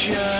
Nation.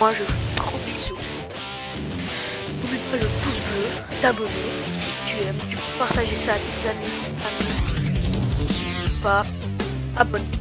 Moi je vous fais trop bisous. N'oublie pas le pouce bleu, t'abonner si tu aimes, tu peux partager ça à tes amis, famille. Pas abonne-toi.